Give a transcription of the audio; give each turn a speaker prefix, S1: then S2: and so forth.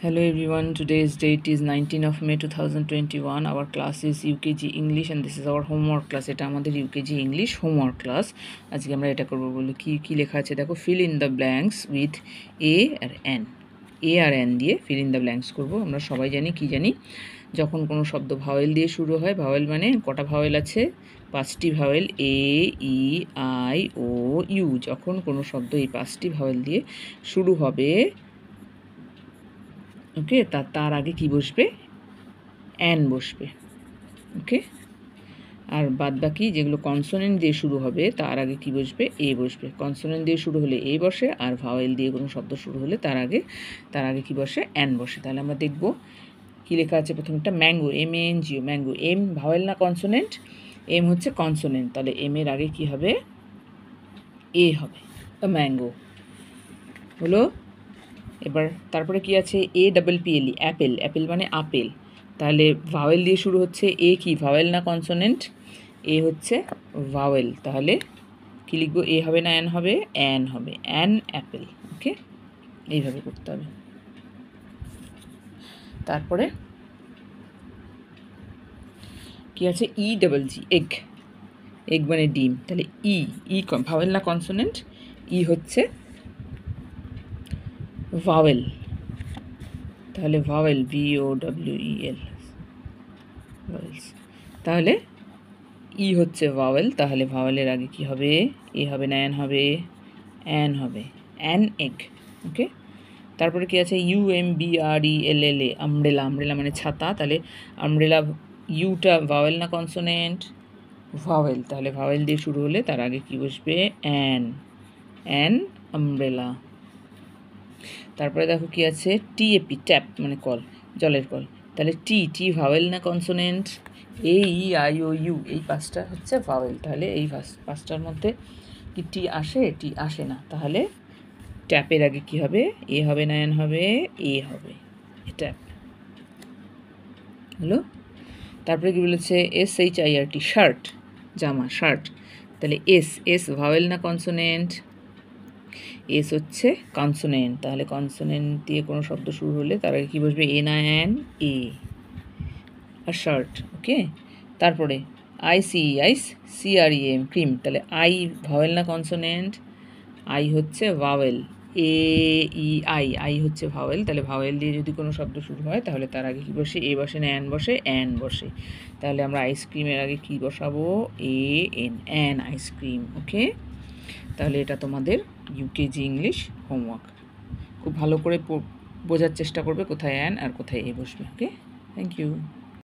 S1: Hello everyone, today's date is 19 of May 2021. Our class is UKG English and this is our homework class. এটা আমাদের UKG English homework class. আজকে আমরা এটা করব বলে কি কি লেখা আছে দেখো fill in the blanks with A R N. A R N দিয়ে fill in the blanks করব আমরা সবাই জানি কি জানি যখন কোনো শব্দ ভাওয়েল দিয়ে শুরু হয় ভাওয়েল মানে কটা ভাওয়েল আছে পাঁচটি vowel A E I O U যখন কোনো শব্দ এই পাঁচটি ভাওয়েল দিয়ে শুরু হবে ওকে? তার তার আগে কি বসবে? অ্যান বসবে। ওকে? আর বাদ বাকি যেগুলো কনসোনেন্ট দিয়ে শুরু হবে, তার আগে কি বসবে? এ বসবে। কনসোনেন্ট দিয়ে শুরু হলে এ বসে আর ভাওয়েল দিয়ে কোনো শব্দ শুরু হলে তার আগে তার আগে কি বসে? অ্যান বসে। তাহলে আমরা দেখব কি লেখা আছে প্রথমটা mango, M N G O. Mango, M vowel না কনসোনেন্ট? এম হচ্ছে কনসোনেন্ট। তাহলে এম এর আগে কি হবে? এ হবে। ম্যাঙ্গো। হলো এবার তারপরে কি আছে? A double P L E apple apple মানে আপেল। তাহলে ভাওয়েল দিয়ে শুরু হচ্ছে এ কি? ভাওয়েল না কনসোনেন্ট এ হচ্ছে ভাওয়েল তাহলে কি লিখব? এ হবে না অ্যান হবে? অ্যান হবে। অ্যান অ্যাপেল ওকে এইভাবে করতে হবে। তারপরে কি আছে? E double G egg egg মানে ডিম। তাহলে ই ই ভাওয়েল না কনসোনেন্ট ই হচ্ছে ভাওয়েল তাহলে vowel V O W E L vowels তাহলে ই হচ্ছে ভাওয়েল তাহলে ভাওয়েলের আগে কি হবে? এ হবে না অ্যান হবে? অ্যান হবে। অ্যান এগ ওকে তারপরে কি আছে? U M B R E L L A umbrella umbrella মানে ছাতা, তাহলে আমব্রেলা ইউটা ভাওয়েল না কনসোনেন্ট ভাওয়েল তাহলে ভাওয়েল দিয়ে শুরু হলে তার আগে কি বসবে? অ্যান অ্যান আমব্রেলা তারপরে দেখো কি আছে? টি এপি ট্যাপ মানে কল জলের কল তাহলে টি টি ভাওয়েল না consonant A E I O U এই পাঁচটা হচ্ছে ভাওয়েল তাহলে এই পাঁচটার মধ্যে কি টি আসে? টি আসে না। তাহলে ট্যাপের আগে কি হবে? এ হবে না এন হবে? এ হবে। ট্যাপ হলো? তারপরে কি বলেছে? S H I R T shirt জামা শার্ট তাহলে এস এস ভাওয়েল না কনসোনেন্ট এস হচ্ছে কনসোনেন্ট তাহলে কনসোনেন্ট দিয়ে কোনো শব্দ শুরু হলে তার আগে কী বসবে? এ না অ্যান এ। আর শার্ট ওকে তারপরে I, C ice C, R, E, M, cream. তাহলে আই ভাওয়েল না কনসোনেন্ট আই হচ্ছে vowel A, E, I I হচ্ছে ভাওয়েল তাহলে ভাওয়েল দিয়ে যদি কোনো শব্দ শুরু হয়, তাহলে তার আগে কী বসে? এ বসে না অ্যান বসে? অ্যান বসে। তাহলে আমরা আইসক্রিমের আগে কী বসাবো? A, N an ice cream okay তাহলে এটা তোমাদের ইউকেজি ইংলিশ হোমওয়ার্ক খুব ভালো করে বোঝার চেষ্টা করবে কোথায় অ্যান আর কোথায় এ বসবে ওকে থ্যাংক ইউ